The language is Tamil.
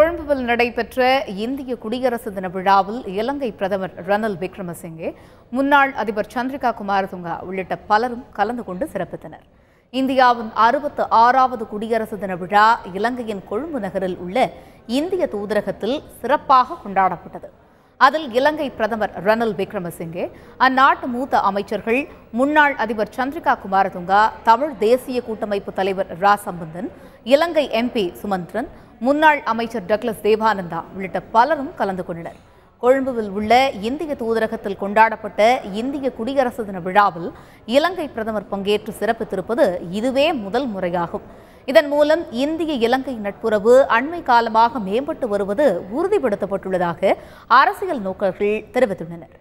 கொழும்புவில் நடைபெற்ற இந்திய குடியரசு தின விழாவில் இலங்கை பிரதமர் ரணில் விக்ரமசிங்கே முன்னாள் அதிபர் சந்திரிகா குமாரதுங்கா உள்ளிட்ட பலரும் கலந்து கொண்டு சிறப்பித்தனர். இந்தியாவின் அறுபத்து ஆறாவது குடியரசு தின விழா இலங்கையின் கொழும்பு நகரில் உள்ள இந்திய தூதரகத்தில் சிறப்பாக கொண்டாடப்பட்டது. அதில் இலங்கை பிரதமர் ரணில் விக்ரமசிங்கே அந்நாட்டு மூத்த அமைச்சர்கள் முன்னாள் அதிபர் சந்திரிகா குமாரதுங்கா தமிழ் தேசிய கூட்டமைப்பு தலைவர் ரா சம்பந்தன் இலங்கை எம்பி சுமந்திரன் முன்னாள் அமைச்சர் டக்ளஸ் தேவானந்தா உள்ளிட்ட பலரும் கலந்து கொண்டனர். கொழும்புவில் உள்ள இந்திய தூதரகத்தில் கொண்டாடப்பட்ட இந்திய குடியரசு தின விழாவில் இலங்கை பிரதமர் பங்கேற்று சிறப்பித்திருப்பது இதுவே முதல் முறையாகும். இதன் மூலம் இந்திய இலங்கை நட்புறவு அண்மை காலமாக மேம்பட்டு வருவது உறுதிப்படுத்தப்பட்டுள்ளதாக அரசியல் நோக்கர்கள் தெரிவித்துள்ளனர்.